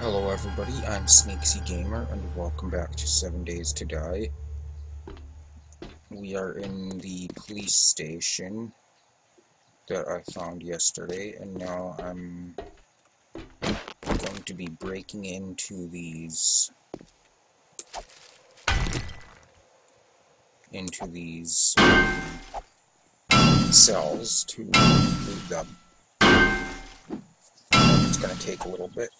Hello everybody, I'm Sneaksie Gamer and welcome back to 7 Days to Die. We are in the police station that I found yesterday and now I'm going to be breaking into these into these cells to loot them. It's going to take a little bit.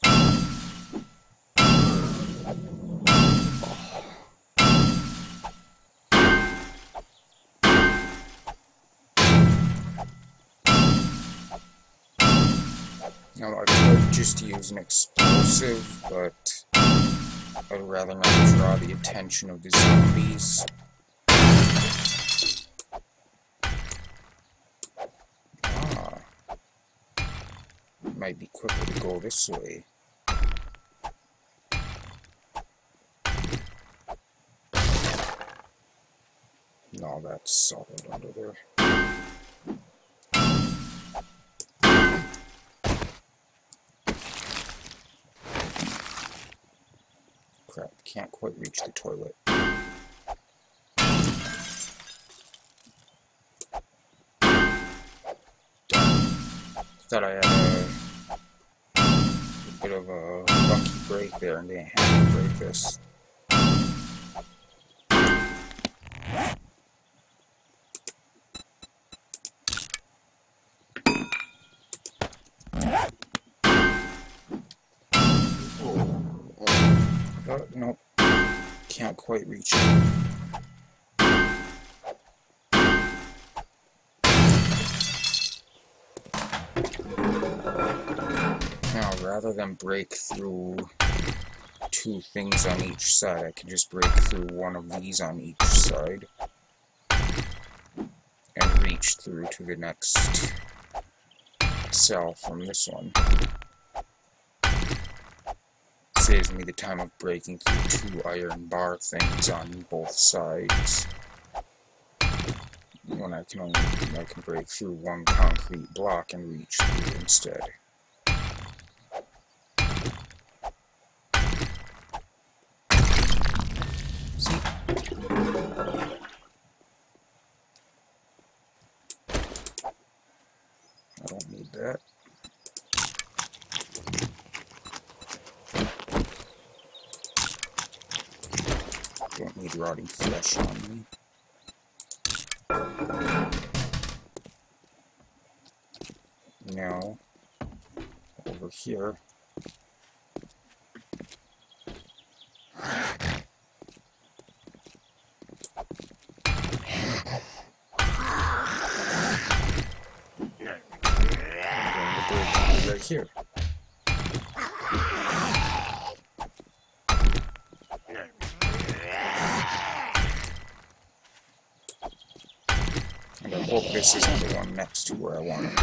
Just use an explosive, but I'd rather not draw the attention of the zombies. Ah. Might be quicker to go this way. No, that's solid under there. Can't quite reach the toilet. Thought I had a, a bit of a lucky break there and didn't have to break this. Quite reach. Now, rather than break through two things on each side, I can just break through one of these on each side and reach through to the next cell from this one saves me the time of breaking through two iron bar things on both sides. When I can only I can break through one concrete block and reach through instead. See? I don't need that. Don't need rotting flesh on me. Now, over here. here. And I hope this isn't the one next to where I want it.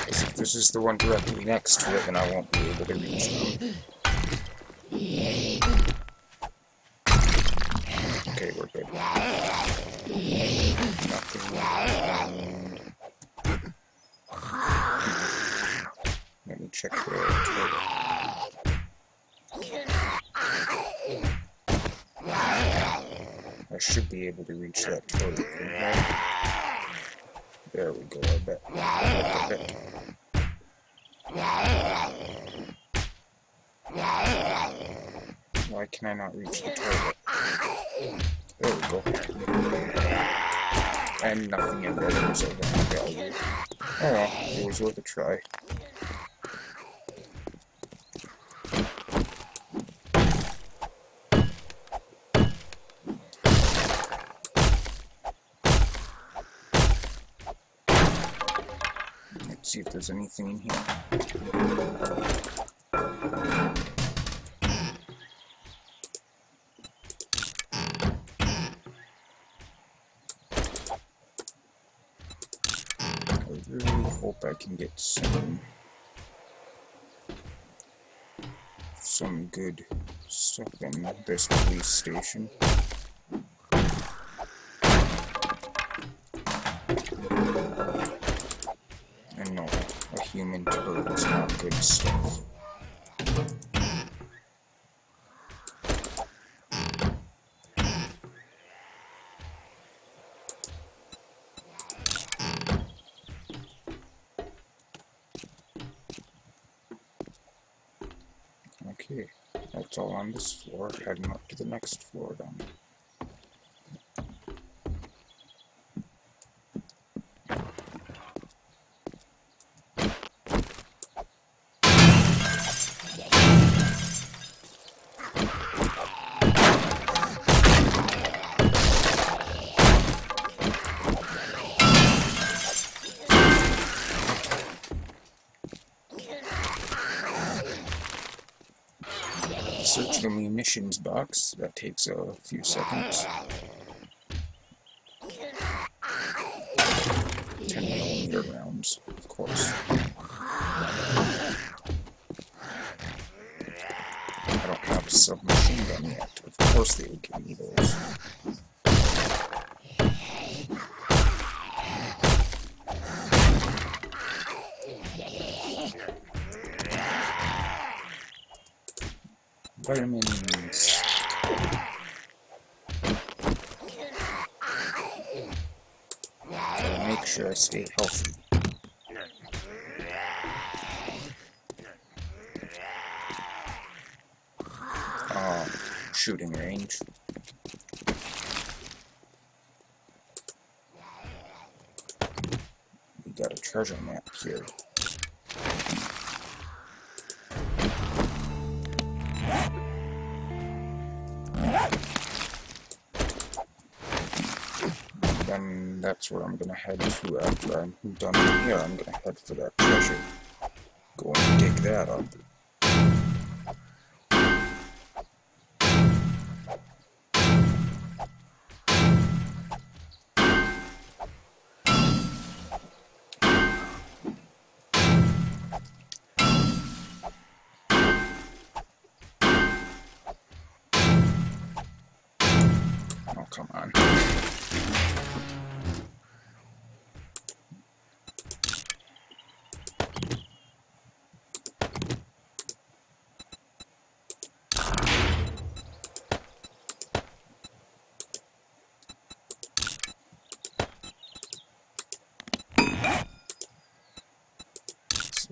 Because if this is the one directly next to it, then I won't be able to reach it. Okay, we're good. Nothing. Let me check the toilet. Should be able to reach that toilet from here. There we go, I bet. I bet. Why can I not reach the toilet? There we go. And nothing in there was of any value. Oh well, it was worth a try. Let's see if anything in here. I really hope I can get some some good stuff in this police station. No, human turtles, not good stuff. Okay, that's all on this floor, heading up to the next floor then. Munitions box. That takes a few seconds. 10 millimeter rounds, of course. I don't have a submachine gun yet. Of course they would give me those. vitamins. Sure I stay healthy. Uh, shooting range. We got a treasure map here. Where I'm gonna head to after I'm done here. I'm gonna head for that treasure. Go and dig that up.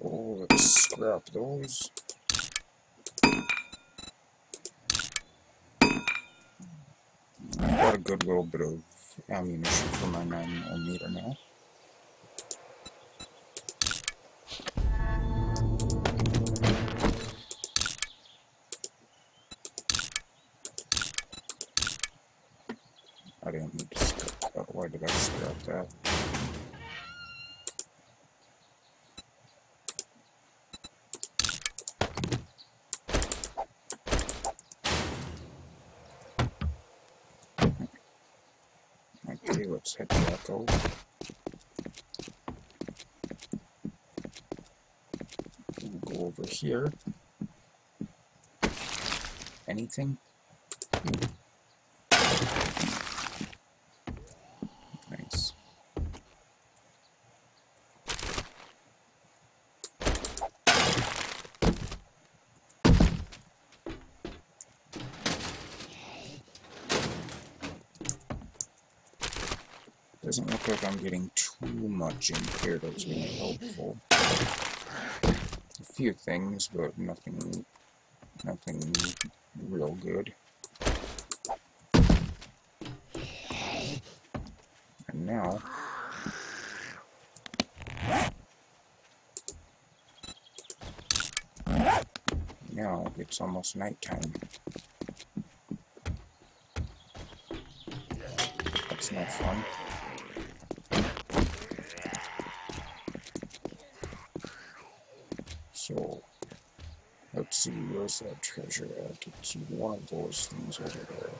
Oh, so let's scrap those. Got a good little bit of ammunition for my 9mm now. I didn't need to scrap that. Why did I scrap that? Let's over. We'll go over here. Anything? Nice. Doesn't look like I'm getting too much in here that's really helpful. A few things, but nothing, nothing real good. And now, now it's almost nighttime. That's not fun. So, let's see, where's that treasure at? It's one of those things over there.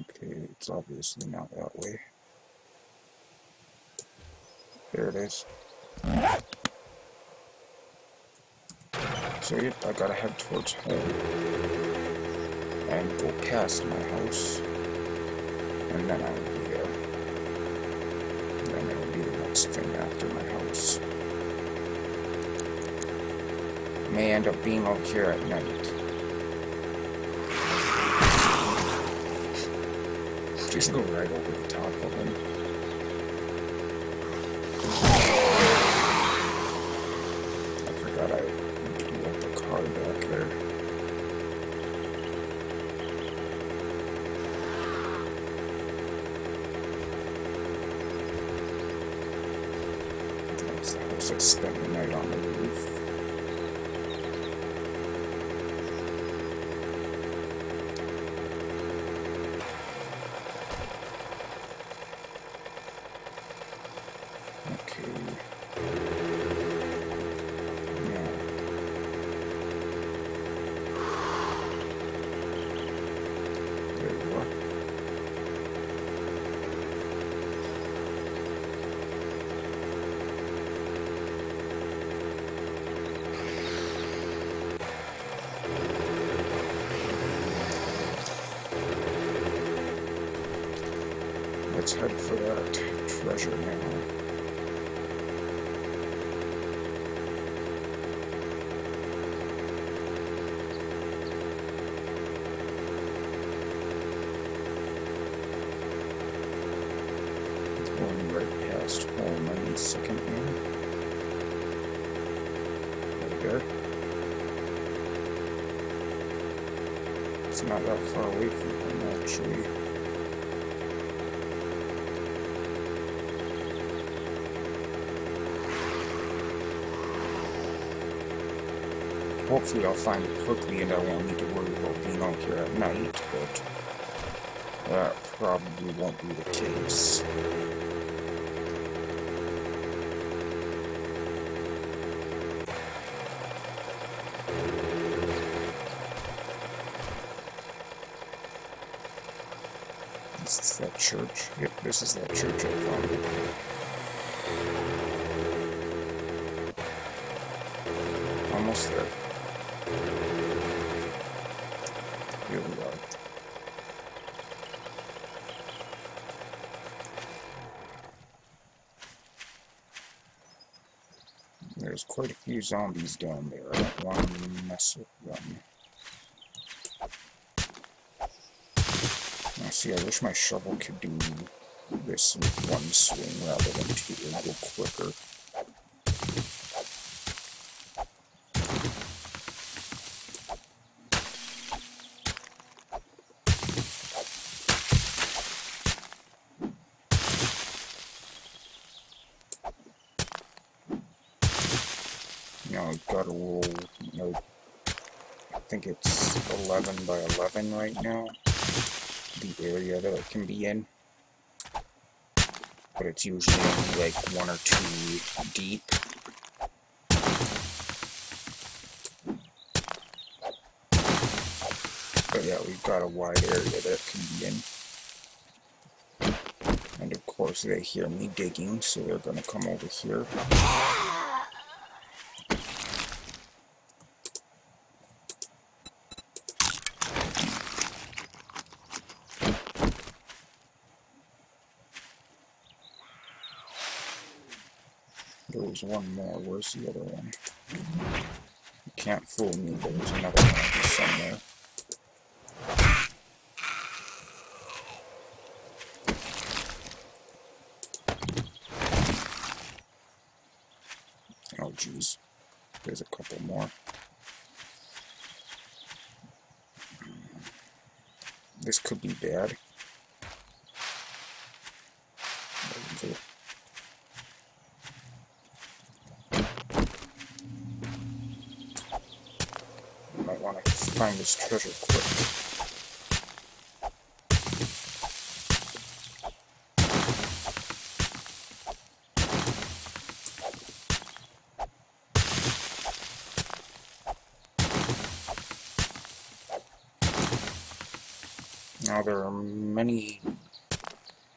Okay, It's obviously not that way. There it is. So yep, I gotta head towards home. And go past my house. And then I will be there. And then it'll be the next thing after my house. May end up being out here at night. Just go right over the top of him. So spend the night on the roof. let's head for that treasure now. Second. Right there. It's not that far away from home actually. Hopefully I'll find it quickly and I won't need to worry about being out here at night, but that probably won't be the case. This is that church. Yep, this is that church I found. almost there. Here we are. There's zombies down there. I don't mess with them. Now see, I wish my shovel could do this in one swing rather than two, a little quicker. got a little, you know, I think it's 11 by 11 right now, the area that it can be in. But it's usually like one or two deep. But yeah, we've got a wide area that it can be in. And of course they hear me digging, so they're gonna come over here. There was one more. Where's the other one? You can't fool me. There's another one somewhere. Oh, jeez. There's a couple more. This could be bad. find this treasure quick. Now there are many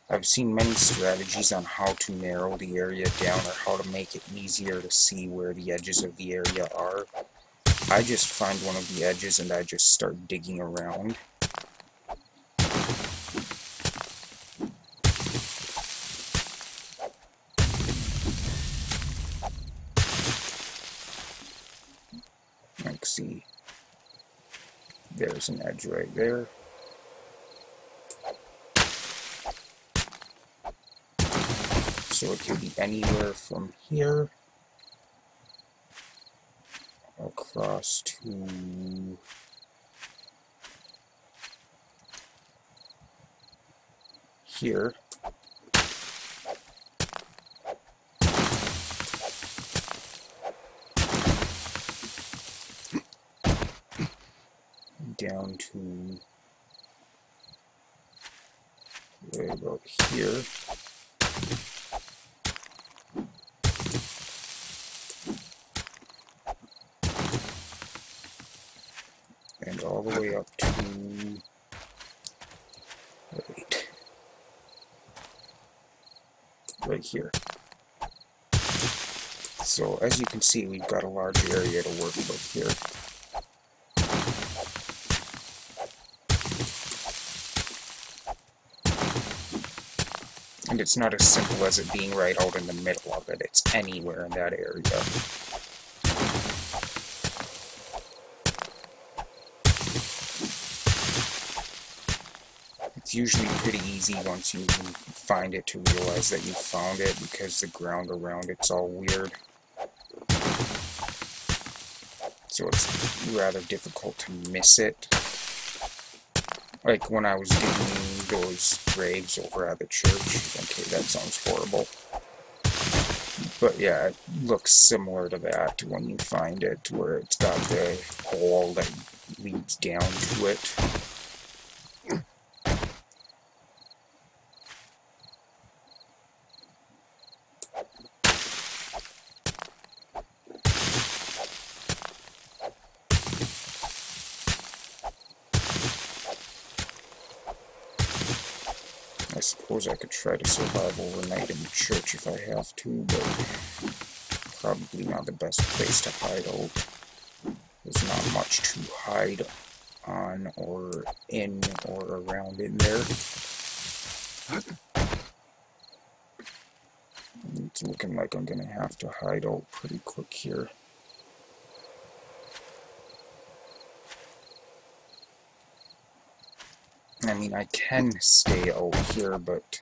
I've seen many strategies on how to narrow the area down or how to make it easier to see where the edges of the area are. I just find one of the edges and I just start digging around. Like see, there's an edge right there. So it can be anywhere from here across to here. down to right about here. All the way up to wait, right here. So as you can see, we've got a large area to work with here. And it's not as simple as it being right out in the middle of it, it's anywhere in that area. Usually pretty easy once you find it to realize that you found it because the ground around it's all weird. So it's rather difficult to miss it. Like when I was digging those graves over at the church. Okay, that sounds horrible. But yeah, it looks similar to that when you find it, where it's got the hole that leads down to it. suppose I could try to survive overnight in the church if I have to, but probably not the best place to hide out. There's not much to hide on or in or around in there. It's looking like I'm gonna have to hide out pretty quick here. I mean, I can stay out here, but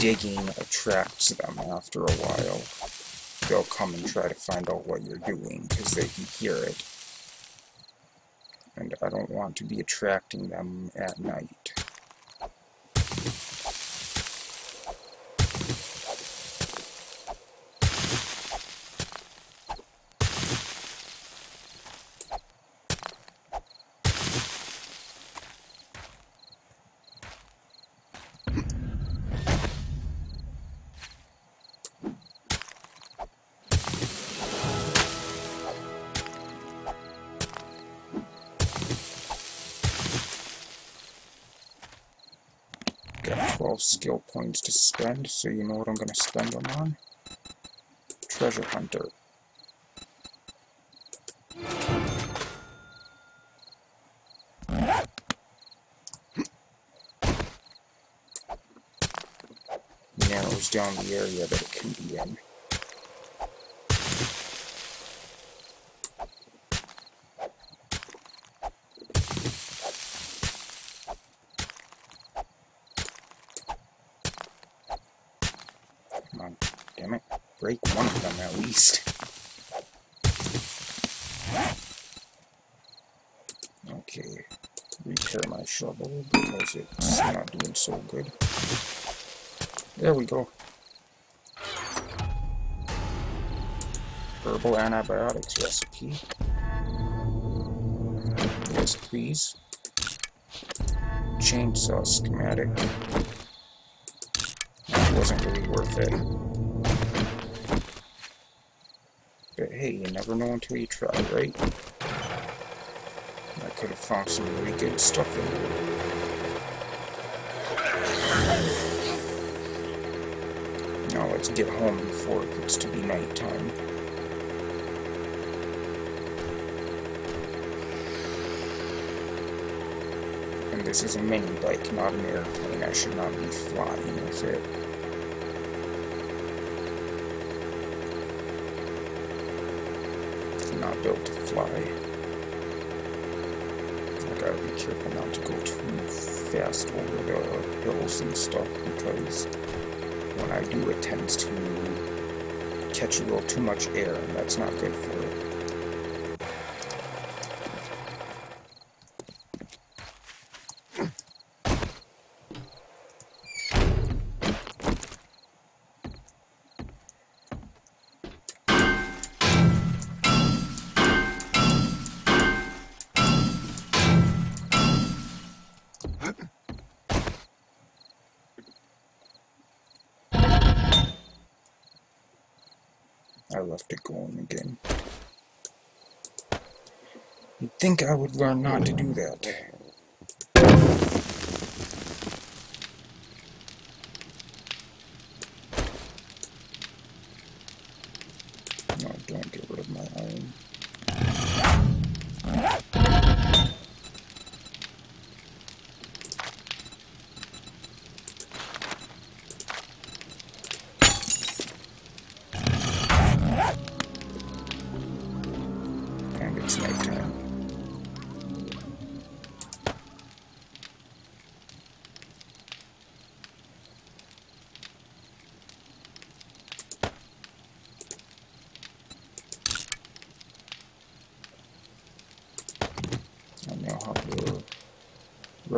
digging attracts them after a while. They'll come and try to find out what you're doing, because they can hear it. And I don't want to be attracting them at night. Spend, so you know what I'm going to spend them on? Treasure Hunter. Narrows down the area that it can be in. Break one of them at least. Okay, repair my shovel because it's not doing so good. There we go. Herbal antibiotics recipe. Yes, please. Chainsaw schematic. That wasn't really worth it. hey, you never know until you try, right? I could have found some really good stuff in there. Now let's get home before it gets to be nighttime. And this is a mini bike, not an airplane. I should not be flying with it. Built to fly I gotta be careful not to go too fast over the hills and stuff because when I do it tends to catch a little too much air and that's not good for it. You'd think I would learn not to do that.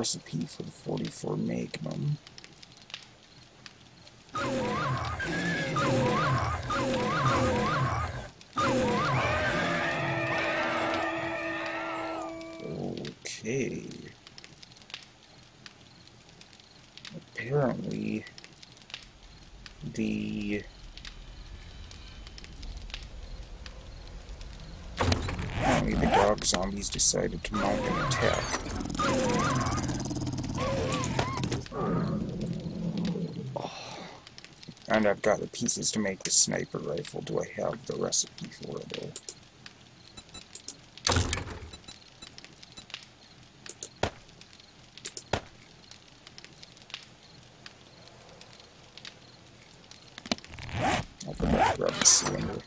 Recipe for the 44 Magnum. Okay. Apparently, the apparently the dog zombies decided to mount an attack. And I've got the pieces to make the sniper rifle. Do I have the recipe for it, though? I'll grab the cylinder.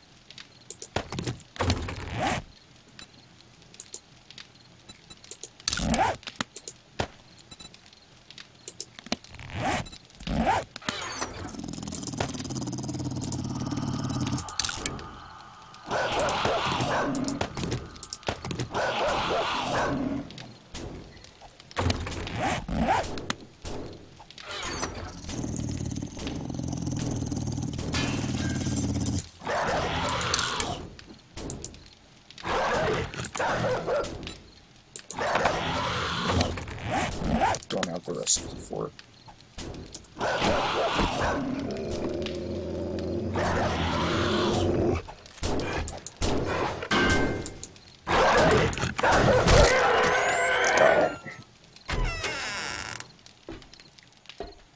for it.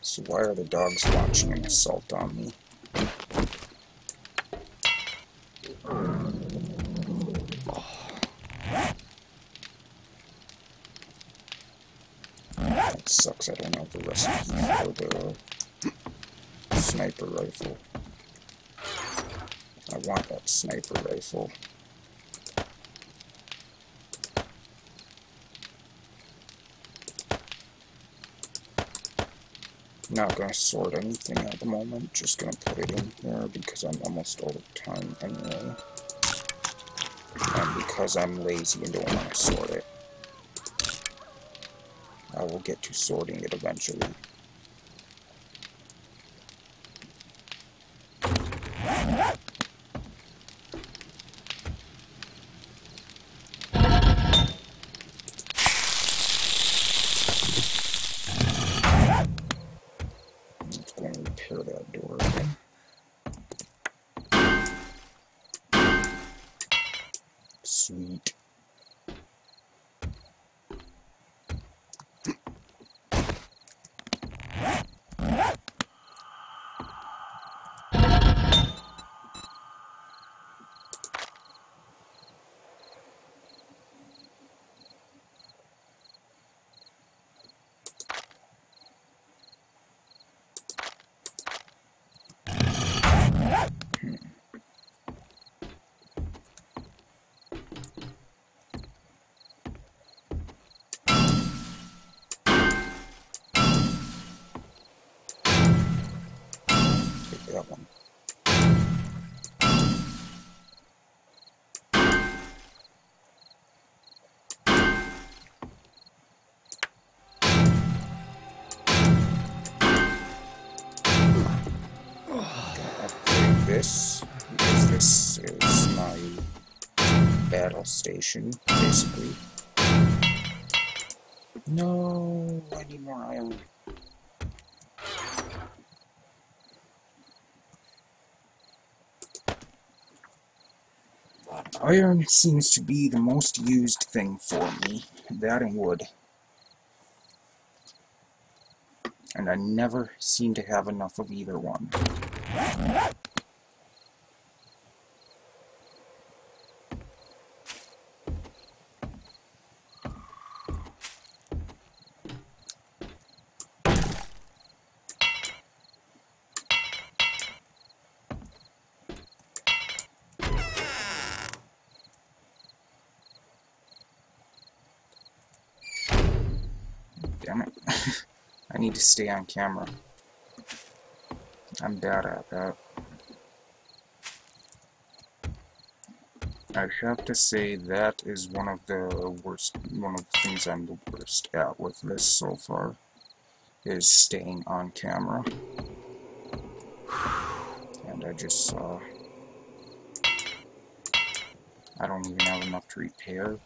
So why are the dogs launching an assault on me? sucks I don't have the recipe for the uh, sniper rifle. I want that sniper rifle. Not gonna sort anything at the moment, just gonna put it in here because I'm almost out of time anyway. And because I'm lazy and don't want to sort it. I will get to sorting it eventually. Battle station, basically. No, I need more iron. Iron seems to be the most used thing for me. That and wood. And I never seem to have enough of either one. Damn it. I need to stay on camera. I'm bad at that. I have to say that is one of the worst, one of the things I'm the worst at with this so far, is staying on camera. And I just saw, I don't even have enough to repair.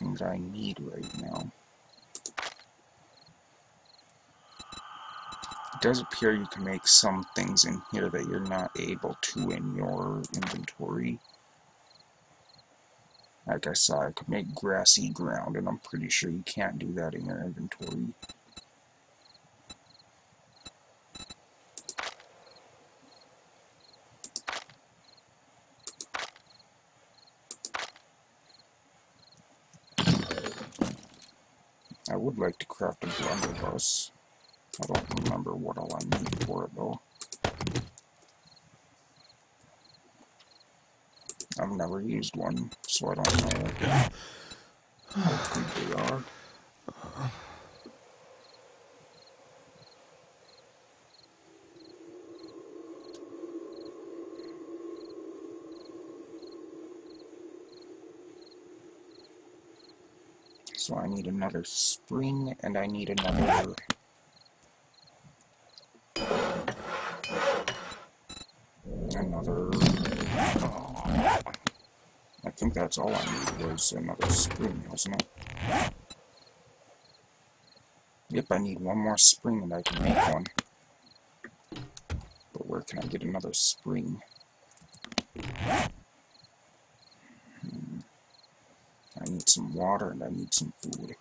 That I need right now? It does appear you can make some things in here that you're not able to in your inventory. Like I saw, I could make grassy ground, and I'm pretty sure you can't do that in your inventory. Like to craft a blunderbuss. I don't remember what all I need for it though. I've never used one, so I don't know how they are. So I need another spring, and I need another another. Oh, I think that's all I need was another spring, wasn't it? Yep, I need one more spring and I can make one. But where can I get another spring? Hmm. I need some water and I need some food.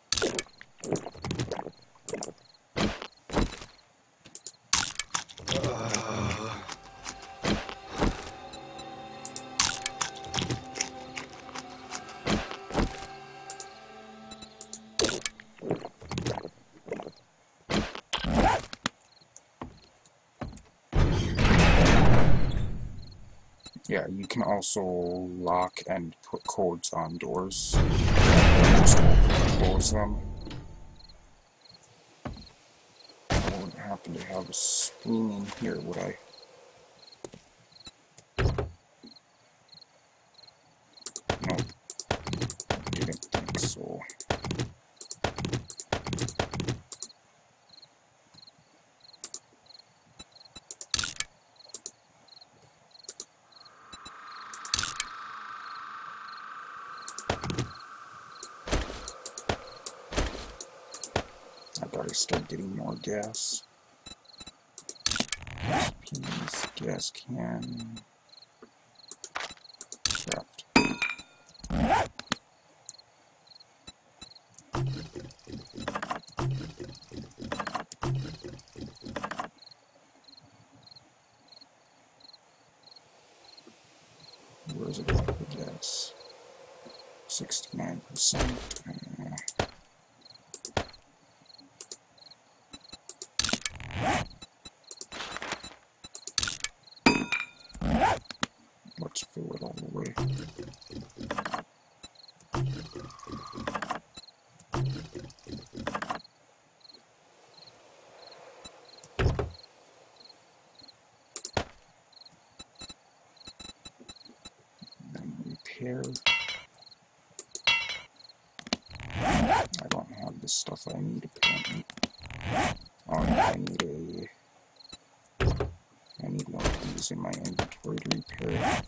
Yeah, you can also lock and put codes on doors. I wouldn't happen to have a spring in here, would I? No. Didn't think so. I gotta start getting more gas. Gas can. Craft. is it for gas? 69%. Uh, let's fill it all the way. Then repair. I don't have the stuff I need apparently. Oh, I need a... I need one of these in my inventory to repair.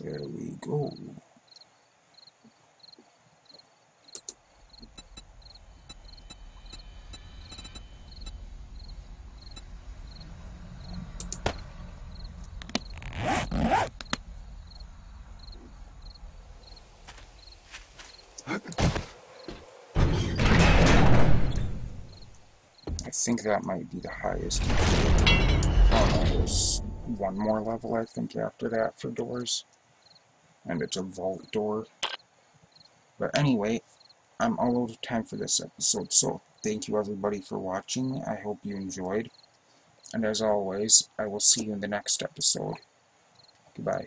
There we go. I think that might be the highest. No, um, there's one more level I think after that for doors. And it's a vault door. But anyway, I'm all out of time for this episode, so thank you everybody for watching. I hope you enjoyed. And as always, I will see you in the next episode. Goodbye.